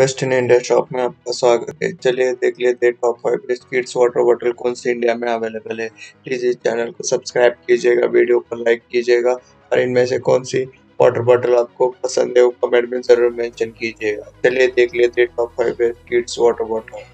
Best in India shop में आपका स्वागत है। चलिए, देख लेते हैं top five best kids water bottle कौन से इंडिया में अवेलेबल है। प्लीज़ इस चैनल को सब्सक्राइब कीजिएगा वीडियो को लाइक कीजिएगा और इनमें से कौन सी वाटर बॉटल आपको पसंद है वो कमेंट में ज़रूर मेंशन कीजिएगा। चलिए, देख लेते हैं top five best kids water bottle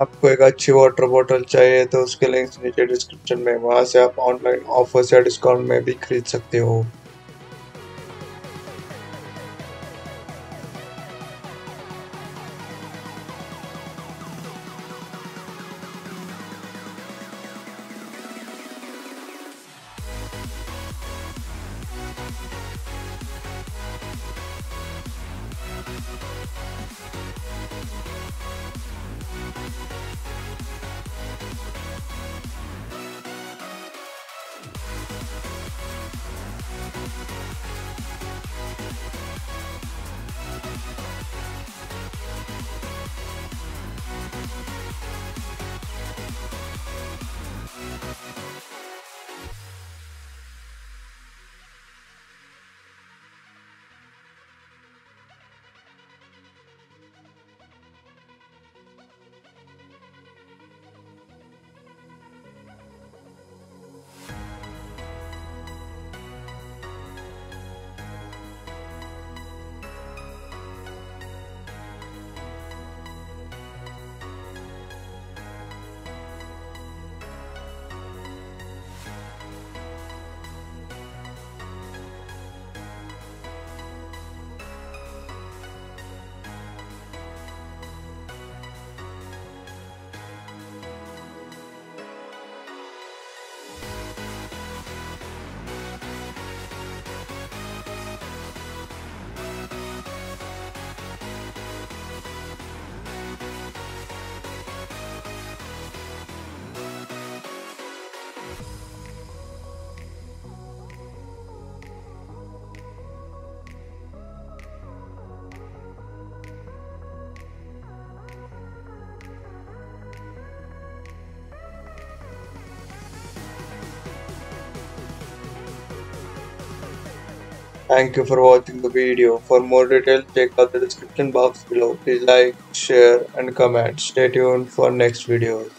आपको एक अच्छी वाटर बॉटल चाहिए तो उसके लिंक्स नीचे डिस्क्रिप्शन में, वहाँ से आप ऑनलाइन ऑफर्स या डिस्काउंट में भी खरीद सकते हो। Thank you for watching the video. For more details, check out the description box below. Please like, share and comment. Stay tuned for next videos.